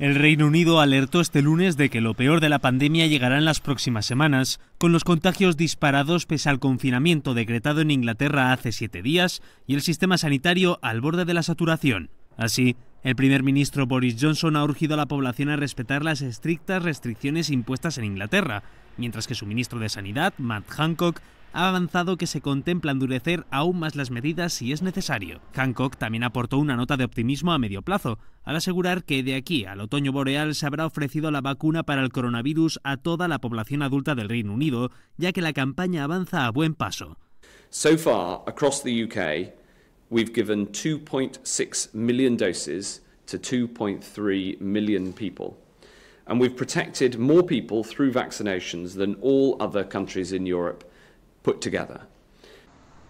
El Reino Unido alertó este lunes de que lo peor de la pandemia llegará en las próximas semanas, con los contagios disparados pese al confinamiento decretado en Inglaterra hace siete días y el sistema sanitario al borde de la saturación. Así, el primer ministro Boris Johnson ha urgido a la población a respetar las estrictas restricciones impuestas en Inglaterra, mientras que su ministro de Sanidad, Matt Hancock, ha avanzado que se contempla endurecer aún más las medidas si es necesario. Hancock también aportó una nota de optimismo a medio plazo, al asegurar que de aquí al otoño boreal se habrá ofrecido la vacuna para el coronavirus a toda la población adulta del Reino Unido, ya que la campaña avanza a buen paso. So far, across the UK, we've given 2.6 million doses to 2.3 million people. And we've protected more people through vaccinations than all other countries in Europe put together.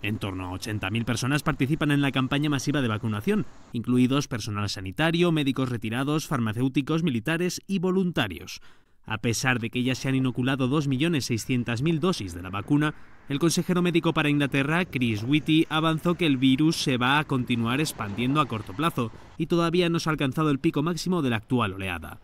En torno a 80.000 personas participan en la campaña masiva de vacunación, incluidos personal sanitario, médicos retirados, farmacéuticos, militares y voluntarios. A pesar de que ya se han inoculado 2.600.000 dosis de la vacuna, el consejero médico para Inglaterra, Chris Whitty, avanzó que el virus se va a continuar expandiendo a corto plazo y todavía no se ha alcanzado el pico máximo de la actual oleada.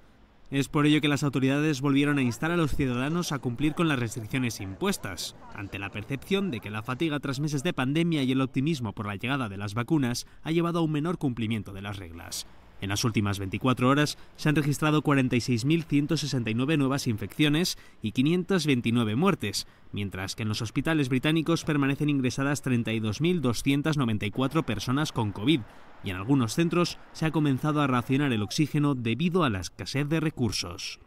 Es por ello que las autoridades volvieron a instar a los ciudadanos a cumplir con las restricciones impuestas, ante la percepción de que la fatiga tras meses de pandemia y el optimismo por la llegada de las vacunas ha llevado a un menor cumplimiento de las reglas. En las últimas 24 horas se han registrado 46.169 nuevas infecciones y 529 muertes, mientras que en los hospitales británicos permanecen ingresadas 32.294 personas con COVID y en algunos centros se ha comenzado a racionar el oxígeno debido a la escasez de recursos.